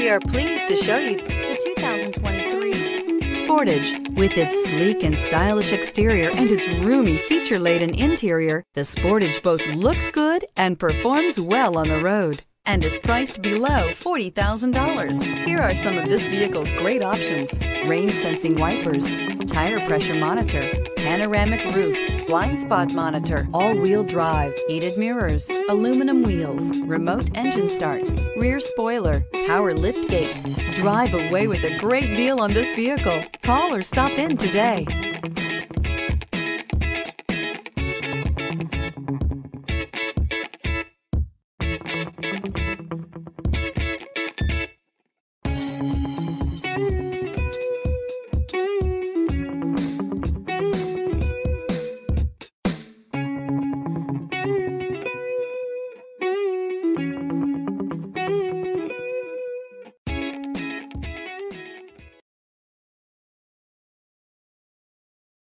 We are pleased to show you the 2023 Sportage. With its sleek and stylish exterior and its roomy feature-laden interior, the Sportage both looks good and performs well on the road and is priced below $40,000. Here are some of this vehicle's great options. Rain sensing wipers, tire pressure monitor, panoramic roof, blind spot monitor, all-wheel drive, heated mirrors, aluminum wheels, remote engine start, rear spoiler, power lift gate. Drive away with a great deal on this vehicle. Call or stop in today.